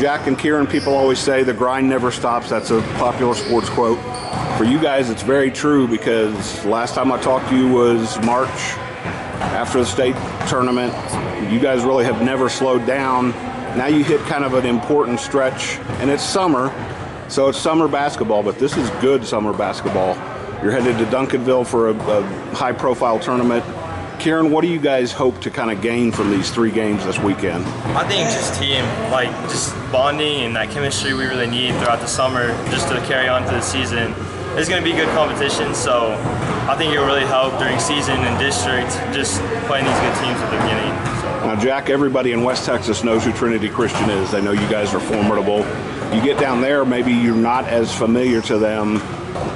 Jack and Kieran, people always say the grind never stops. That's a popular sports quote. For you guys, it's very true because last time I talked to you was March after the state tournament. You guys really have never slowed down. Now you hit kind of an important stretch, and it's summer, so it's summer basketball, but this is good summer basketball. You're headed to Duncanville for a, a high profile tournament. Kieran, what do you guys hope to kind of gain from these three games this weekend? I think just team, like just bonding and that chemistry we really need throughout the summer just to carry on to the season. It's going to be good competition, so I think it will really help during season and district just playing these good teams at the beginning. So. Now, Jack, everybody in West Texas knows who Trinity Christian is. They know you guys are formidable. You get down there, maybe you're not as familiar to them.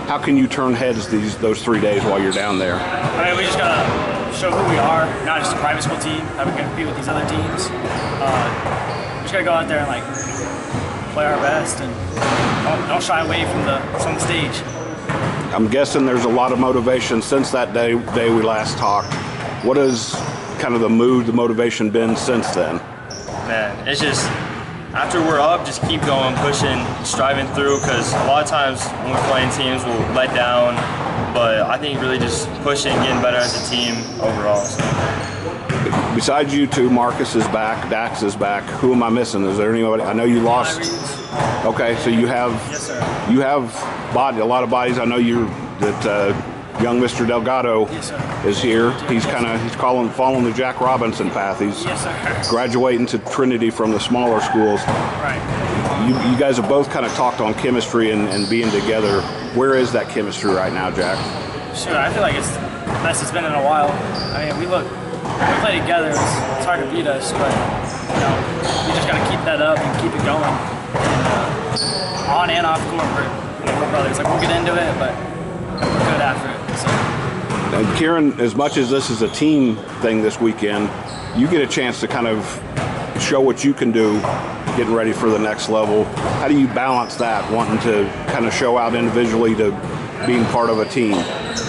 How can you turn heads these those three days while you're down there? I mean, we just gotta show who we are, not just a private school team, how we can compete with these other teams. Uh, we just gotta go out there and like play our best and don't, don't shy away from the from the stage. I'm guessing there's a lot of motivation since that day day we last talked. What has kind of the mood, the motivation been since then? Man, it's just after we're up, just keep going, pushing, striving through. Because a lot of times when we're playing teams, we'll let down. But I think really just pushing, getting better as a team overall. So. Besides you two, Marcus is back, Dax is back. Who am I missing? Is there anybody? I know you lost. Okay, so you have Yes, sir. you have body a lot of bodies. I know you that uh, young Mr. Delgado Yes, is here. He's kind of he's calling following the Jack Robinson path. He's Yes, graduating to Trinity from the smaller schools. Right. You, you guys have both kind of talked on chemistry and, and being together. Where is that chemistry right now, Jack? Sure. I feel like it's the best it's been in a while. I mean, we look, we play together. It's, it's hard to beat us, but you know, we just gotta keep that up and keep it going. And, uh, on and off court, we're, you know, we're brothers. Like we'll get into it, but we're good after it. And Kieran, as much as this is a team thing this weekend, you get a chance to kind of show what you can do getting ready for the next level. How do you balance that, wanting to kind of show out individually to being part of a team?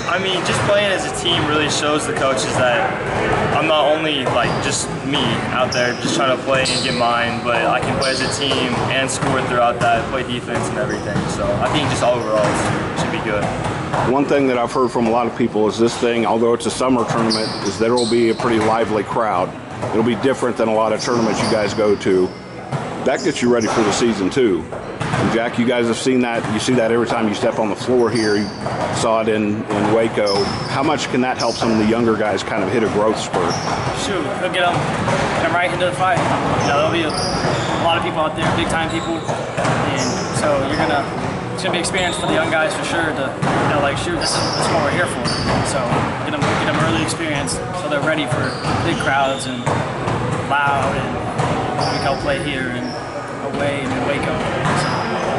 I mean, just playing as a team really shows the coaches that I'm not only like just me out there just trying to play and get mine, but I can play as a team and score throughout that, play defense and everything. So I think just overall should be good. One thing that I've heard from a lot of people is this thing, although it's a summer tournament, is there will be a pretty lively crowd. It'll be different than a lot of tournaments you guys go to. That gets you ready for the season too. And Jack, you guys have seen that. You see that every time you step on the floor here. You saw it in, in Waco. How much can that help some of the younger guys kind of hit a growth spurt? shoot, he'll get them, get right into the fight. You know, there'll be a, a lot of people out there, big time people, and so you're gonna, it's gonna be experience for the young guys for sure. To you know, like shoot, this is, this is what we're here for. So get them, get them early experience so they're ready for big crowds and loud, and we can play here and away in Waco. So,